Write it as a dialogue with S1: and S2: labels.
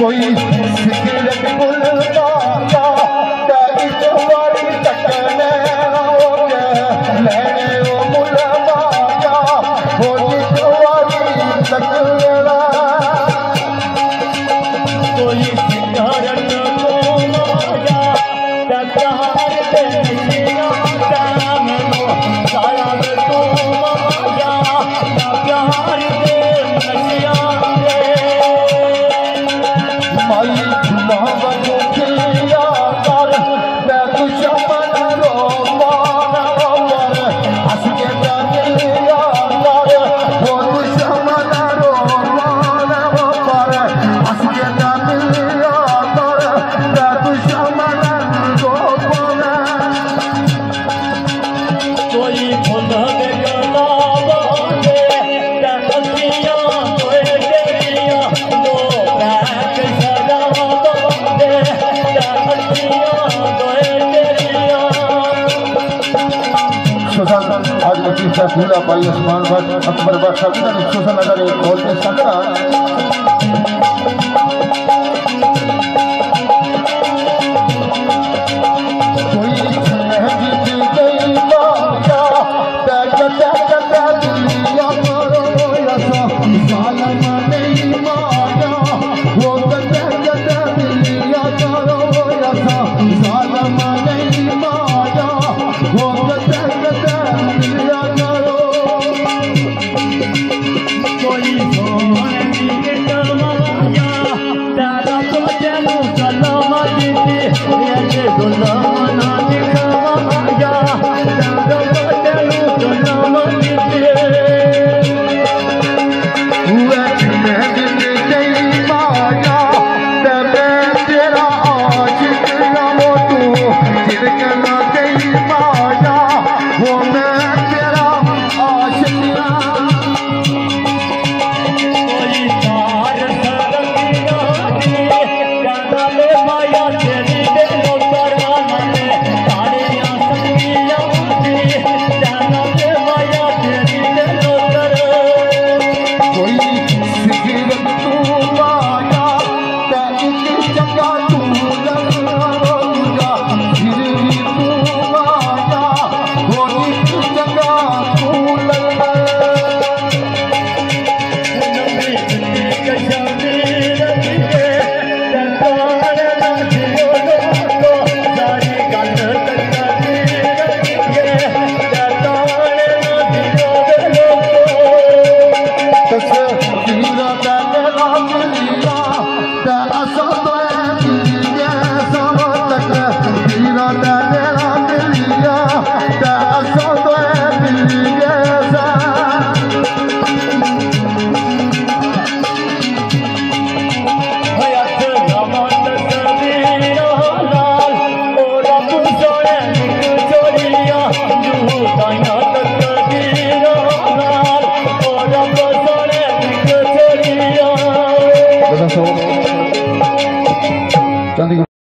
S1: ڪوئي پلاتا توهان تڪ نا ڪوئي واري تڪلي आयुष्मान
S2: मदम போவோம்
S1: something